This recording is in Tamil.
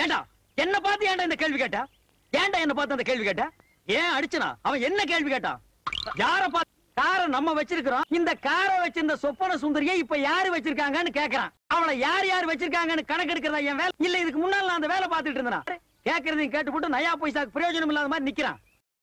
ஏண்டா? என்ன பார்த்து ஏன்டா இந்த கேள்வி கேட்டா? ஏன்டா என்ன பார்த்து அந்த கேள்வி கேட்டா? ஏன் அடிச்சனா? அவன் என்ன கேள்வி கேட்டான் யார பார்த்து காரை நம்ம வச்சிருக்கிறோம்? இந்த காரை வச்சிருந்த சொப்பன சுந்தரிய இப்ப யாரு வச்சிருக்காங்கன்னு கேக்குறான். அவளை யார் யார் வச்சிருக்காங்கன்னு கணக்கெடுக்கிறதா என் வேலை? இல்ல இதுக்கு முன்னால நான் அந்த வேலை பார்த்துட்டு கேட்கறதையும் கேட்டு கேட்டுப்புட்டு நயா பைசாக்கு பிரயோஜனம் இல்லாத மாதிரி நிக்கிறான்.